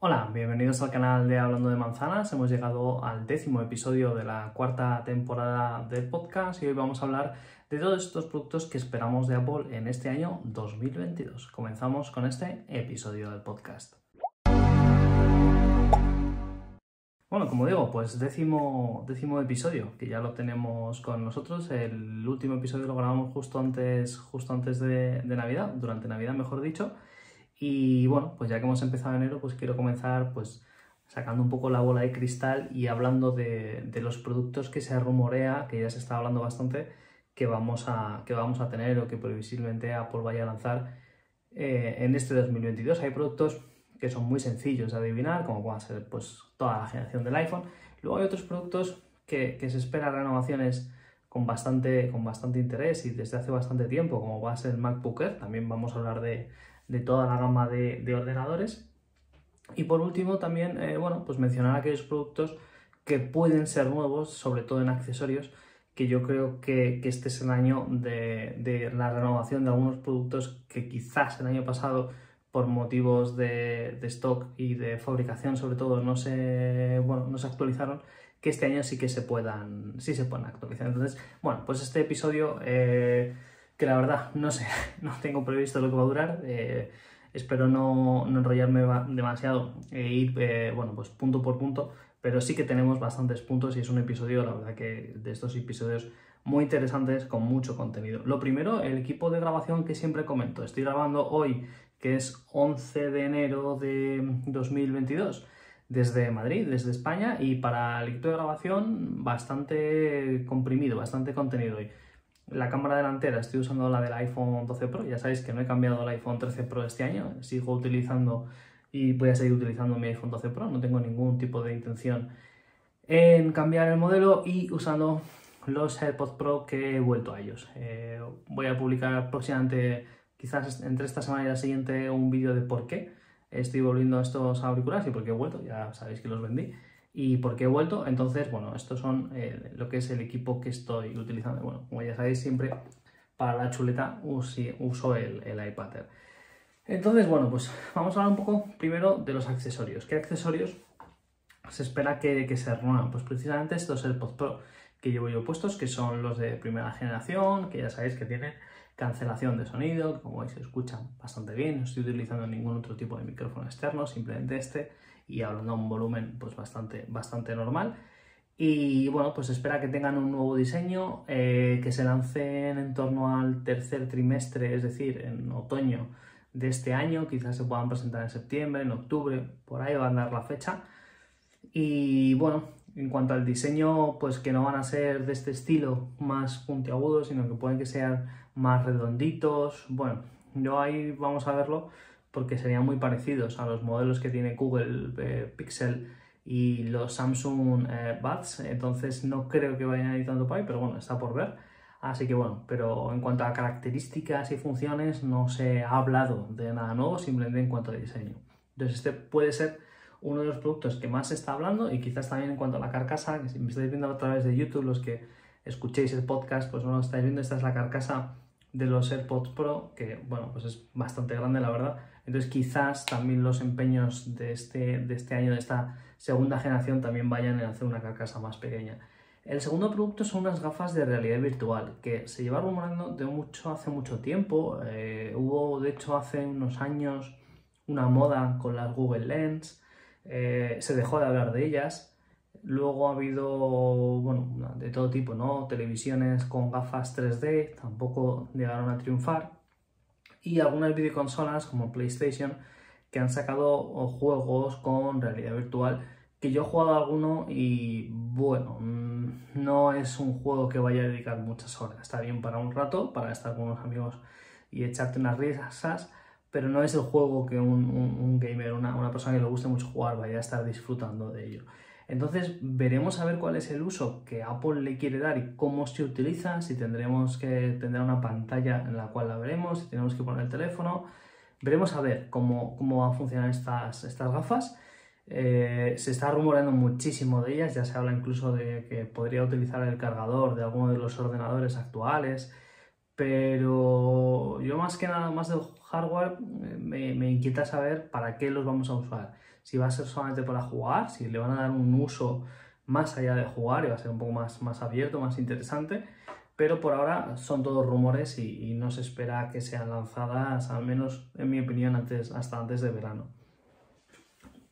Hola, bienvenidos al canal de Hablando de Manzanas. Hemos llegado al décimo episodio de la cuarta temporada del podcast y hoy vamos a hablar de todos estos productos que esperamos de Apple en este año 2022. Comenzamos con este episodio del podcast. Bueno, como digo, pues décimo, décimo episodio, que ya lo tenemos con nosotros. El último episodio lo grabamos justo antes, justo antes de, de Navidad, durante Navidad mejor dicho. Y bueno, pues ya que hemos empezado enero, pues quiero comenzar pues sacando un poco la bola de cristal y hablando de, de, los productos que se rumorea, que ya se está hablando bastante, que vamos a, que vamos a tener o que previsiblemente Apple vaya a lanzar eh, en este 2022. Hay productos que son muy sencillos de adivinar, como puede ser pues, toda la generación del iPhone. Luego hay otros productos que, que se esperan renovaciones con bastante, con bastante interés y desde hace bastante tiempo, como va a ser el MacBook Air. También vamos a hablar de, de toda la gama de, de ordenadores. Y por último también, eh, bueno, pues mencionar aquellos productos que pueden ser nuevos, sobre todo en accesorios, que yo creo que, que este es el año de, de, la renovación de algunos productos que quizás el año pasado por motivos de, de, stock y de fabricación sobre todo no se, bueno, no se actualizaron, que este año sí que se puedan, sí se puedan actualizar. Entonces, bueno, pues este episodio... Eh, que la verdad no sé, no tengo previsto lo que va a durar. Eh, espero no, enrollarme demasiado e ir, eh, bueno, pues punto por punto, pero sí que tenemos bastantes puntos y es un episodio, la verdad que de estos episodios muy interesantes con mucho contenido. Lo primero, el equipo de grabación que siempre comento. Estoy grabando hoy, que es 11 de enero de 2022 desde Madrid, desde España, y para el equipo de grabación bastante comprimido, bastante contenido hoy. La cámara delantera estoy usando la del iPhone 12 Pro, ya sabéis que no he cambiado el iPhone 13 Pro este año, sigo utilizando y voy a seguir utilizando mi iPhone 12 Pro, no tengo ningún tipo de intención en cambiar el modelo y usando los AirPods Pro que he vuelto a ellos. Eh, voy a publicar próximamente, quizás entre esta semana y la siguiente, un vídeo de por qué estoy volviendo a estos auriculares y por qué he vuelto, ya sabéis que los vendí y por qué he vuelto. Entonces, bueno, estos son eh, lo que es el equipo que estoy utilizando. Bueno, como ya sabéis, siempre para la chuleta uso el, el iPad Air. Entonces, bueno, pues vamos a hablar un poco primero de los accesorios. ¿Qué accesorios se espera que, que se renuevan? Pues precisamente estos AirPods Pro que llevo yo puestos, que son los de primera generación, que ya sabéis que tienen cancelación de sonido, que como veis se escuchan bastante bien, no estoy utilizando ningún otro tipo de micrófono externo, simplemente este y hablando a un volumen pues bastante, bastante normal. Y bueno, pues espera que tengan un nuevo diseño, eh, que se lancen en torno al tercer trimestre, es decir, en otoño de este año, quizás se puedan presentar en septiembre, en octubre, por ahí va a andar la fecha. Y bueno, en cuanto al diseño, pues que no van a ser de este estilo más puntiagudos, sino que pueden que sean más redonditos. Bueno, yo ahí vamos a verlo porque serían muy parecidos a los modelos que tiene Google eh, Pixel y los Samsung eh, Buds, entonces no creo que vayan a ir tanto por ahí, pero bueno, está por ver. Así que bueno, pero en cuanto a características y funciones no se ha hablado de nada nuevo, simplemente en cuanto a diseño. Entonces este puede ser uno de los productos que más se está hablando y quizás también en cuanto a la carcasa, si me estáis viendo a través de YouTube, los que escuchéis el podcast, pues no lo estáis viendo, esta es la carcasa de los AirPods Pro, que bueno, pues es bastante grande la verdad. Entonces quizás también los empeños de este, de este año, de esta segunda generación, también vayan en hacer una carcasa más pequeña. El segundo producto son unas gafas de realidad virtual, que se lleva rumorando de mucho, hace mucho tiempo. Eh, hubo, de hecho, hace unos años una moda con las Google Lens. Eh, se dejó de hablar de ellas. Luego ha habido, bueno, de todo tipo, ¿no? Televisiones con gafas 3D, tampoco llegaron a triunfar. Y algunas videoconsolas como PlayStation que han sacado juegos con realidad virtual que yo he jugado alguno y bueno, mm, no es un juego que vaya a dedicar muchas horas. Está bien para un rato, para estar con unos amigos y echarte unas risas, pero no es el juego que un gamer, una, una, persona que le guste mucho jugar, vaya a estar disfrutando de ello. Entonces veremos a ver cuál es el uso que Apple le quiere dar y cómo se utiliza, si tendremos que tener una pantalla en la cual la veremos, si tenemos que poner el teléfono. Veremos a ver cómo, cómo van a funcionar estas, estas gafas. Eh, se está rumorando muchísimo de ellas, ya se habla incluso de que podría utilizar el cargador de alguno de los ordenadores actuales, pero yo más que nada, más del hardware, me, me inquieta saber para qué los vamos a usar si va a ser solamente para jugar, si le van a dar un uso más allá de jugar y va a ser un poco más, más abierto, más interesante. Pero por ahora son todos rumores y, no se espera que sean lanzadas, al menos en mi opinión, antes, hasta antes de verano.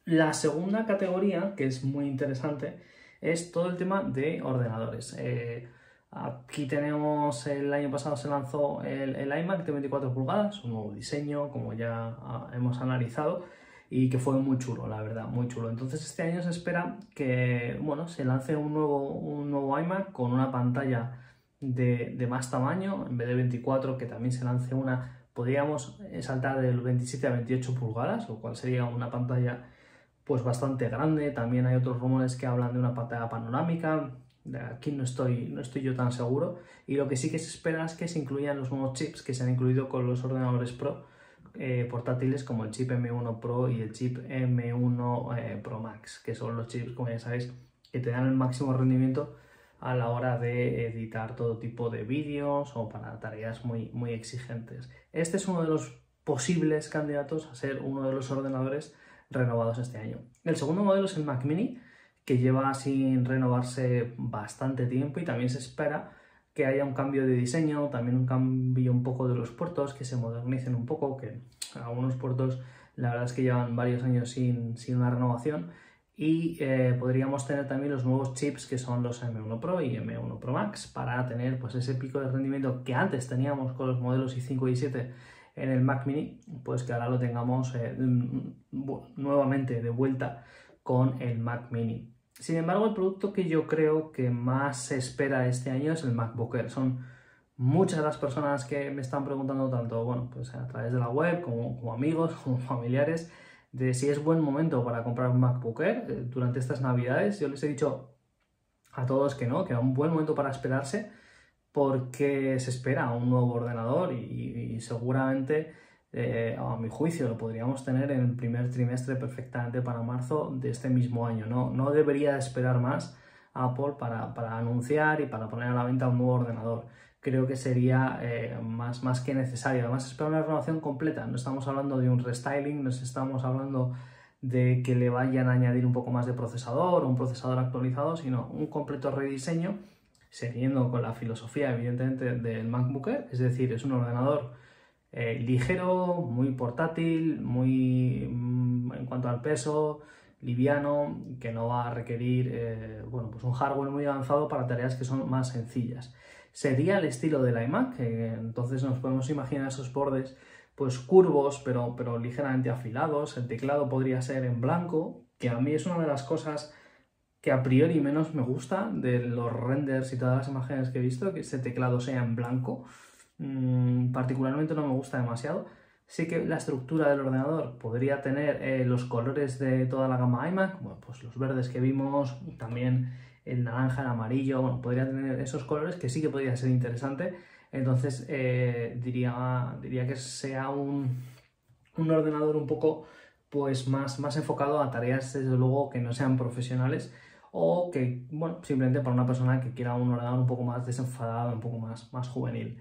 La segunda categoría, que es muy interesante, es todo el tema de ordenadores. Eh, aquí tenemos, el año pasado se lanzó el, iMac de 24 pulgadas, un nuevo diseño, como ya ah, hemos analizado, y que fue muy chulo, la verdad, muy chulo. Entonces este año se espera que, bueno, se lance un nuevo, un nuevo iMac con una pantalla de, de más tamaño, en vez de 24, que también se lance una, podríamos saltar del 27 a 28 pulgadas, lo cual sería una pantalla pues bastante grande. También hay otros rumores que hablan de una pantalla panorámica. Aquí no estoy, no estoy yo tan seguro. Y lo que sí que se espera es que se incluyan los nuevos chips que se han incluido con los ordenadores Pro eh, portátiles como el chip M1 Pro y el chip M1 eh, Pro Max, que son los chips, como ya sabéis, que te dan el máximo rendimiento a la hora de editar todo tipo de vídeos o para tareas muy, muy exigentes. Este es uno de los posibles candidatos a ser uno de los ordenadores renovados este año. El segundo modelo es el Mac Mini, que lleva sin renovarse bastante tiempo y también se espera que haya un cambio de diseño, también un cambio un poco de los puertos, que se modernicen un poco, que algunos puertos la verdad es que llevan varios años sin, sin una renovación y eh, podríamos tener también los nuevos chips que son los M1 Pro y M1 Pro Max para tener pues ese pico de rendimiento que antes teníamos con los modelos i5 y i7 en el Mac Mini, pues que ahora lo tengamos eh, nuevamente de vuelta con el Mac Mini. Sin embargo, el producto que yo creo que más se espera este año es el MacBook Air. Son muchas las personas que me están preguntando tanto, bueno, pues a través de la web, como, amigos, como familiares, de si es buen momento para comprar un MacBook Air eh, durante estas navidades. Yo les he dicho a todos que no, que era un buen momento para esperarse porque se espera un nuevo ordenador y, seguramente, eh, a mi juicio, lo podríamos tener en el primer trimestre perfectamente para marzo de este mismo año. No, no debería esperar más Apple para, para anunciar y para poner a la venta un nuevo ordenador creo que sería eh, más, más que necesario. Además, espera una renovación completa. No estamos hablando de un restyling, no estamos hablando de que le vayan a añadir un poco más de procesador o un procesador actualizado, sino un completo rediseño siguiendo con la filosofía, evidentemente, del MacBook Air, es decir, es un ordenador eh, ligero, muy portátil, muy mm, en cuanto al peso, liviano, que no va a requerir eh, bueno, pues un hardware muy avanzado para tareas que son más sencillas. Sería el estilo del iMac, entonces nos podemos imaginar esos bordes pues curvos, pero, pero ligeramente afilados. El teclado podría ser en blanco, que a mí es una de las cosas que a priori menos me gusta de los renders y todas las imágenes que he visto, que ese teclado sea en blanco. Mm, particularmente no me gusta demasiado. Sí que la estructura del ordenador podría tener eh, los colores de toda la gama iMac, bueno, pues los verdes que vimos, también el naranja, el amarillo, bueno, podría tener esos colores que sí que podría ser interesante. Entonces eh, diría, diría que sea un, un ordenador un poco pues más, más enfocado a tareas desde luego que no sean profesionales o que, bueno, simplemente para una persona que quiera un ordenador un poco más desenfadado, un poco más, más juvenil.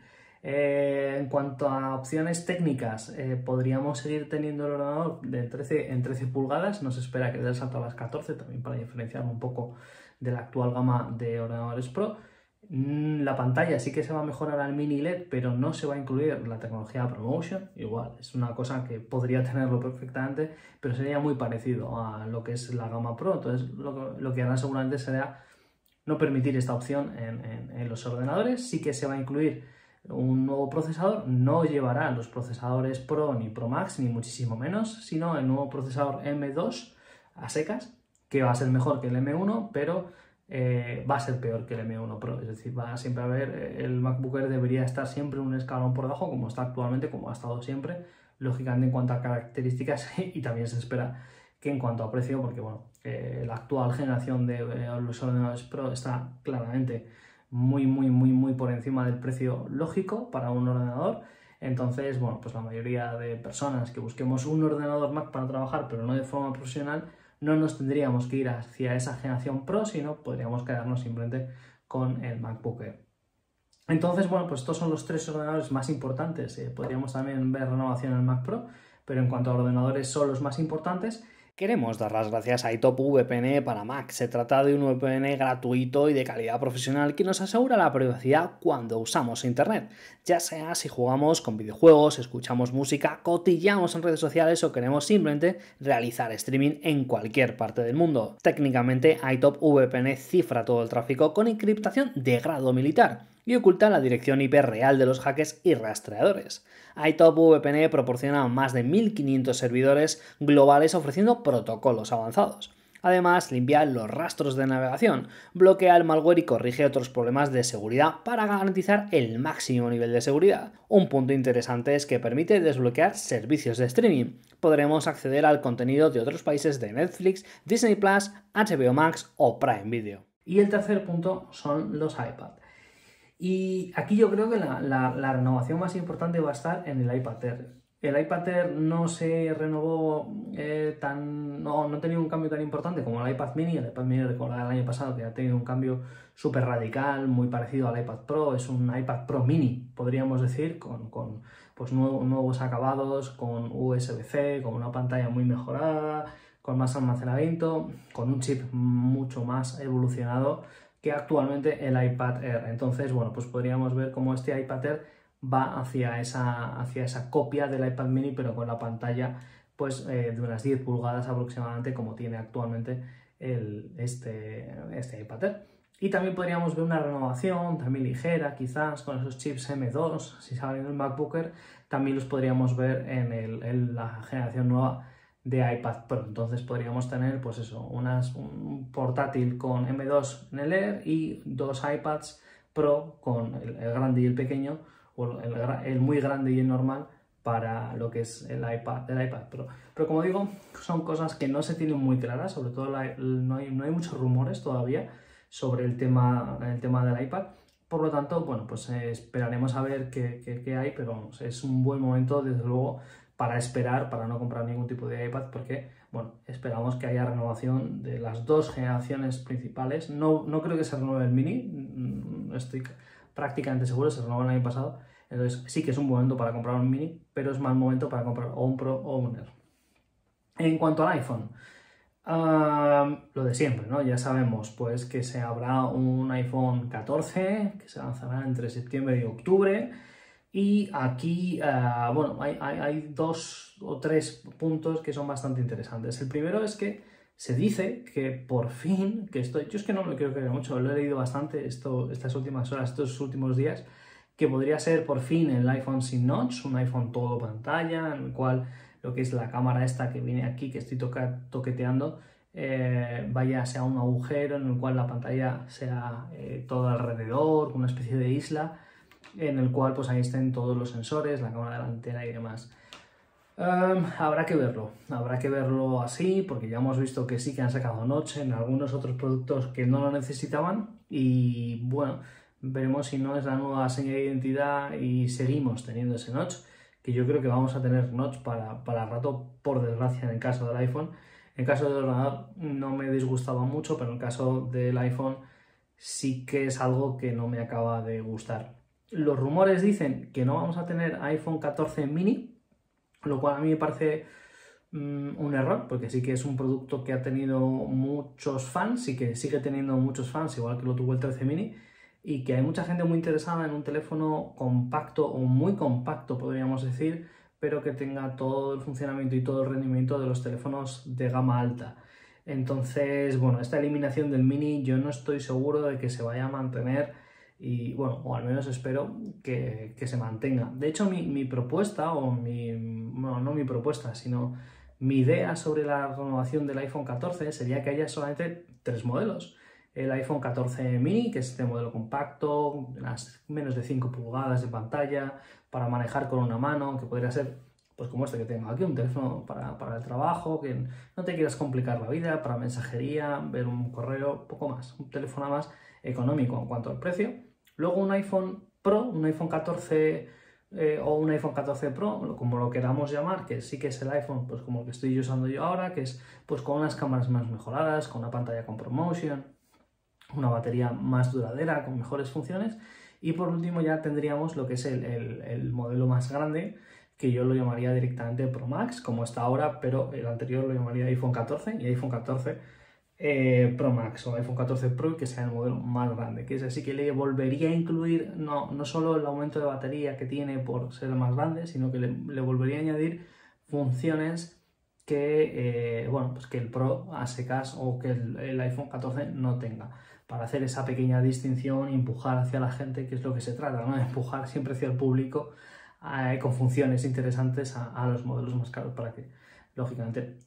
Eh, en cuanto a opciones técnicas, eh, podríamos seguir teniendo el ordenador de 13, en 13 pulgadas, nos espera que dé el salto a las 14, también para diferenciar un poco de la actual gama de ordenadores Pro. Mm, la pantalla sí que se va a mejorar al mini LED, pero no se va a incluir la tecnología ProMotion. Igual, es una cosa que podría tenerlo perfectamente, pero sería muy parecido a lo que es la gama Pro. Entonces, lo, que hará seguramente será no permitir esta opción en, los ordenadores. Sí que se va a incluir un nuevo procesador. No llevará los procesadores Pro ni Pro Max, ni muchísimo menos, sino el nuevo procesador M2 a secas, que va a ser mejor que el M1, pero eh, va a ser peor que el M1 Pro. Es decir, va a siempre a haber, eh, el MacBook Air debería estar siempre un escalón por debajo, como está actualmente, como ha estado siempre, lógicamente en cuanto a características y también se espera que en cuanto a precio, porque bueno, eh, la actual generación de los ordenadores Pro está claramente muy, muy, muy, muy por encima del precio lógico para un ordenador. Entonces, bueno, pues la mayoría de personas que busquemos un ordenador Mac para trabajar, pero no de forma profesional, no nos tendríamos que ir hacia esa generación Pro, sino podríamos quedarnos simplemente con el MacBook. Entonces, bueno, pues estos son los tres ordenadores más importantes. Eh, podríamos también ver renovación en el Mac Pro, pero en cuanto a ordenadores son los más importantes. Queremos dar las gracias a iTop VPN para Mac. Se trata de un VPN gratuito y de calidad profesional que nos asegura la privacidad cuando usamos Internet, ya sea si jugamos con videojuegos, escuchamos música, cotillamos en redes sociales o queremos simplemente realizar streaming en cualquier parte del mundo. Técnicamente, iTop VPN cifra todo el tráfico con encriptación de grado militar y oculta la dirección IP real de los hackers y rastreadores. iTop VPN proporciona más de 1500 servidores globales ofreciendo protocolos avanzados. Además, limpia los rastros de navegación, bloquea el malware y corrige otros problemas de seguridad para garantizar el máximo nivel de seguridad. Un punto interesante es que permite desbloquear servicios de streaming. Podremos acceder al contenido de otros países de Netflix, Disney Plus, HBO Max o Prime Video. Y el tercer punto son los iPad. Y aquí yo creo que la, renovación más importante va a estar en el iPad Air. El iPad Air no se renovó eh, tan. No, no ha tenido un cambio tan importante como el iPad Mini. El iPad Mini, recordad el año pasado que ha tenido un cambio súper radical, muy parecido al iPad Pro. Es un iPad Pro Mini, podríamos decir, con, pues, nuevos acabados, con USB-C, con una pantalla muy mejorada, con más almacenamiento, con un chip mucho más evolucionado que actualmente el iPad Air. Entonces, bueno, pues podríamos ver cómo este iPad Air va hacia esa, hacia esa copia del iPad mini, pero con la pantalla pues eh, de unas 10 pulgadas aproximadamente, como tiene actualmente este, este iPad Air. Y también podríamos ver una renovación, también ligera, quizás con esos chips M2, si salen en el MacBook Air, también los podríamos ver en la generación nueva de iPad Pro. Entonces podríamos tener, pues eso, unas, un portátil con M2 en el Air y dos iPads Pro con el, grande y el pequeño, o el, muy grande y el normal para lo que es el iPad, el iPad Pro. Pero como digo, son cosas que no se tienen muy claras, sobre todo no, hay, no, hay, muchos rumores todavía sobre el tema, el tema del iPad. Por lo tanto, bueno, pues eh, esperaremos a ver qué, qué hay, pero es un buen momento, desde luego, para esperar, para no comprar ningún tipo de iPad, porque bueno, esperamos que haya renovación de las dos generaciones principales. No, no creo que se renueve el mini, mm, estoy prácticamente seguro, se renovó el año pasado. Entonces sí que es un momento para comprar un mini, pero es mal momento para comprar o un Pro o un Air. En cuanto al iPhone, lo de siempre, ¿no? Ya sabemos pues que se habrá un iPhone 14 que se lanzará entre septiembre y octubre y aquí, eh, bueno, hay, dos o tres puntos que son bastante interesantes. El primero es que se dice que por fin, que esto, yo es que no me creo que mucho, lo he leído bastante esto, estas últimas horas, estos últimos días, que podría ser por fin el iPhone sin notch, un iPhone todo pantalla, en el cual lo que es la cámara esta que viene aquí, que estoy toqueteando, eh, vaya sea un agujero en el cual la pantalla sea eh, todo alrededor, una especie de isla, en el cual pues ahí estén todos los sensores, la cámara delantera y demás. Em, habrá que verlo, habrá que verlo así, porque ya hemos visto que sí que han sacado noche en algunos otros productos que no lo necesitaban y bueno, veremos si no es la nueva seña de identidad y seguimos teniendo ese notch, que yo creo que vamos a tener notch para, para rato, por desgracia, en el caso del iPhone. En el caso del ordenador no me disgustaba mucho, pero en el caso del iPhone sí que es algo que no me acaba de gustar. Los rumores dicen que no vamos a tener iPhone 14 mini, lo cual a mí me parece mm, un error, porque sí que es un producto que ha tenido muchos fans y que sigue teniendo muchos fans, igual que lo tuvo el 13 mini, y que hay mucha gente muy interesada en un teléfono compacto o muy compacto, podríamos decir, pero que tenga todo el funcionamiento y todo el rendimiento de los teléfonos de gama alta. Entonces, bueno, esta eliminación del mini yo no estoy seguro de que se vaya a mantener y bueno, o al menos espero que, se mantenga. De hecho, mi, propuesta, o mi, no mi propuesta, sino mi idea sobre la renovación del iPhone 14 sería que haya solamente tres modelos. El iPhone 14 mini, que es este modelo compacto, menos de 5 pulgadas de pantalla, para manejar con una mano, que podría ser pues como este que tengo aquí, un teléfono para, para, el trabajo, que no te quieras complicar la vida, para mensajería, ver un correo, poco más, un teléfono más económico en cuanto al precio. Luego un iPhone Pro, un iPhone 14 eh, o un iPhone 14 Pro, como lo queramos llamar, que sí que es el iPhone, pues como el que estoy usando yo ahora, que es pues con unas cámaras más mejoradas, con una pantalla con ProMotion, una batería más duradera, con mejores funciones. Y por último ya tendríamos lo que es el, el modelo más grande, que yo lo llamaría directamente Pro Max, como está ahora, pero el anterior lo llamaría iPhone 14 y iPhone 14 eh, Pro Max o iPhone 14 Pro, que sea el modelo más grande, que es. Así que le volvería a incluir no, no solo el aumento de batería que tiene por ser más grande, sino que le, volvería a añadir funciones que, eh, bueno, pues que el Pro a secas o que el, iPhone 14 no tenga. Para hacer esa pequeña distinción y empujar hacia la gente, que es lo que se trata, empujar siempre hacia el público eh, con funciones interesantes a, los modelos más caros para que, lógicamente,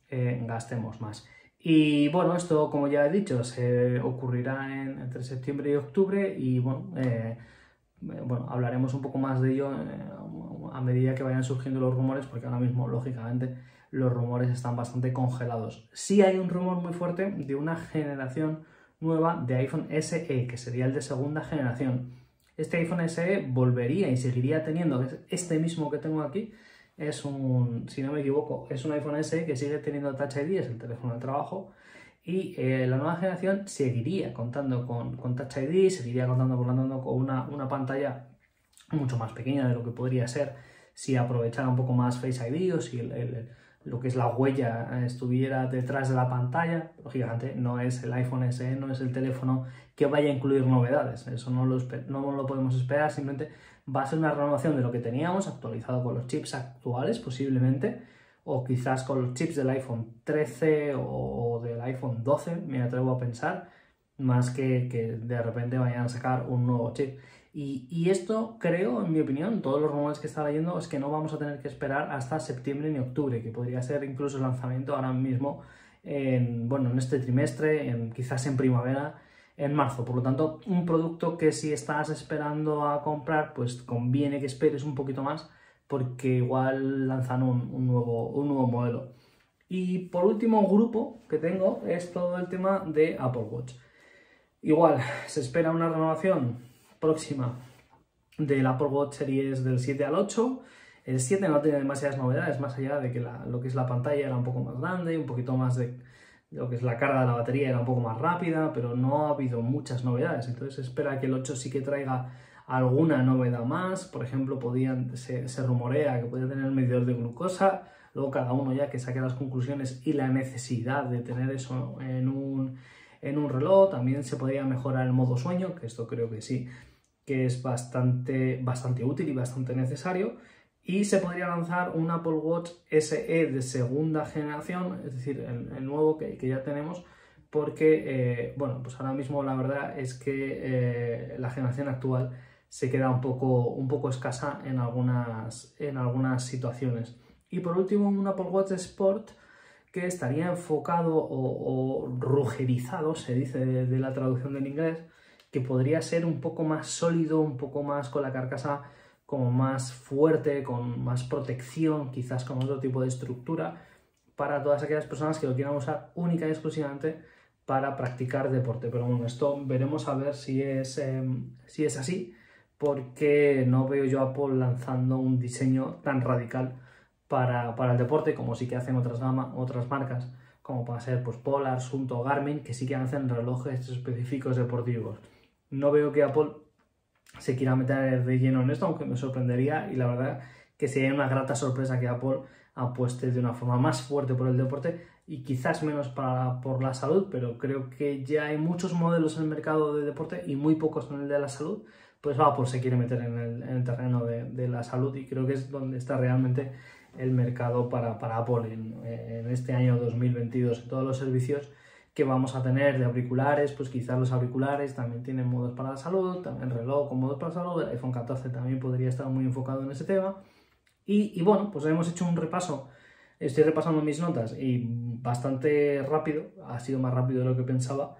gastemos más. Y bueno, esto, como ya he dicho, se ocurrirá entre septiembre y octubre y bueno, eh, bueno, hablaremos un poco más de ello eh, a medida que vayan surgiendo los rumores, porque ahora mismo, lógicamente, los rumores están bastante congelados. Sí hay un rumor muy fuerte de una generación nueva de iPhone SE, que sería el de segunda generación. Este iPhone SE volvería y seguiría teniendo este mismo que tengo aquí, es un, si no me equivoco, es un iPhone SE que sigue teniendo Touch ID, es el teléfono de trabajo, y eh, la nueva generación seguiría contando con, con, Touch ID, seguiría contando por con una, una, pantalla mucho más pequeña de lo que podría ser si aprovechara un poco más Face ID o si lo que es la huella estuviera detrás de la pantalla. Lógicamente no es el iPhone SE, no es el teléfono que vaya a incluir novedades, eso no lo, no lo podemos esperar, simplemente va a ser una renovación de lo que teníamos, actualizado con los chips actuales posiblemente, o quizás con los chips del iPhone 13 o del iPhone 12, me atrevo a pensar, más que que de repente vayan a sacar un nuevo chip. Y, esto creo, en mi opinión, todos los rumores que estaba leyendo es que no vamos a tener que esperar hasta septiembre ni octubre, que podría ser incluso el lanzamiento ahora mismo en, bueno, en este trimestre, en, quizás en primavera, en marzo. Por lo tanto, un producto que si estás esperando a comprar, pues conviene que esperes un poquito más porque igual lanzan un, nuevo, un nuevo modelo. Y por último grupo que tengo es todo el tema de Apple Watch. Igual, se espera una renovación próxima del Apple Watch Series del 7 al 8. El 7 no tiene demasiadas novedades, más allá de que lo que es la pantalla era un poco más grande, un poquito más de lo que es la carga de la batería era un poco más rápida, pero no ha habido muchas novedades. Entonces espera que el 8 sí que traiga alguna novedad más. Por ejemplo, podían, se, rumorea que podía tener medidor de glucosa. Luego cada uno ya que saque las conclusiones y la necesidad de tener eso en un, en un reloj. También se podría mejorar el modo sueño, que esto creo que sí, que es bastante, bastante útil y bastante necesario y se podría lanzar un Apple Watch SE de segunda generación, es decir, el, nuevo que, ya tenemos, porque, eh, bueno, pues ahora mismo la verdad es que eh, la generación actual se queda un poco, un poco escasa en algunas, en algunas situaciones. Y por último, un Apple Watch Sport que estaría enfocado o, rugerizado, se dice de la traducción del inglés, que podría ser un poco más sólido, un poco más con la carcasa como más fuerte, con más protección, quizás con otro tipo de estructura, para todas aquellas personas que lo quieran usar única y exclusivamente para practicar deporte. Pero bueno, esto veremos a ver si es, em, si es así, porque no veo yo a Apple lanzando un diseño tan radical para, el deporte como sí que hacen otras, gama, otras marcas, como puede ser pues, Polar, Sunto, Garmin, que sí que hacen relojes específicos deportivos. No veo que Apple se quiera meter de lleno en esto, aunque me sorprendería y la verdad que sería una grata sorpresa que Apple apueste de una forma más fuerte por el deporte y quizás menos para, por la salud, pero creo que ya hay muchos modelos en el mercado de deporte y muy pocos en el de la salud, pues Apple se quiere meter en el, terreno de, la salud y creo que es donde está realmente el mercado para, para Apple en, en este año 2022 en todos los servicios que vamos a tener de auriculares, pues quizás los auriculares también tienen modos para la salud, también reloj con modos para la salud, el iPhone 14 también podría estar muy enfocado en ese tema. Y, bueno, pues hemos hecho un repaso, estoy repasando mis notas y bastante rápido, ha sido más rápido de lo que pensaba,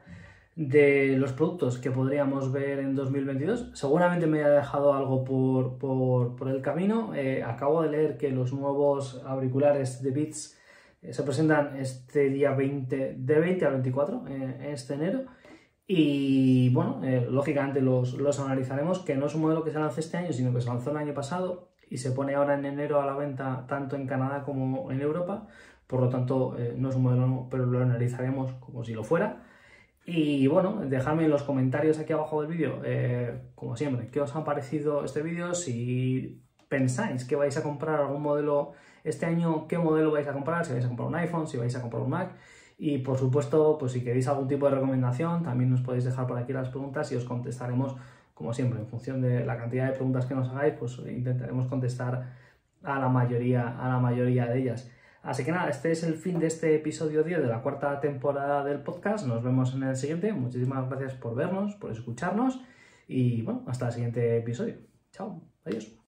de los productos que podríamos ver en 2022. Seguramente me haya dejado algo por, el camino. Eh, acabo de leer que los nuevos auriculares de Beats se presentan este día 20, de 20 al 24, eh, este enero. Y bueno, eh, lógicamente los, los, analizaremos, que no es un modelo que se lance este año, sino que se lanzó el año pasado y se pone ahora en enero a la venta tanto en Canadá como en Europa. Por lo tanto, no es un modelo pero lo analizaremos como si lo fuera. Y bueno, dejadme en los comentarios aquí abajo del vídeo, como siempre, qué os ha parecido este vídeo, si pensáis que vais a comprar algún modelo este año, qué modelo vais a comprar, si vais a comprar un iPhone, si vais a comprar un Mac. Y por supuesto, pues si queréis algún tipo de recomendación, también nos podéis dejar por aquí las preguntas y os contestaremos, como siempre, en función de la cantidad de preguntas que nos hagáis, pues intentaremos contestar a la mayoría, a la mayoría de ellas. Así que nada, este es el fin de este episodio 10 de la cuarta temporada del podcast. Nos vemos en el siguiente. Muchísimas gracias por vernos, por escucharnos y bueno, hasta el siguiente episodio. Chao, adiós.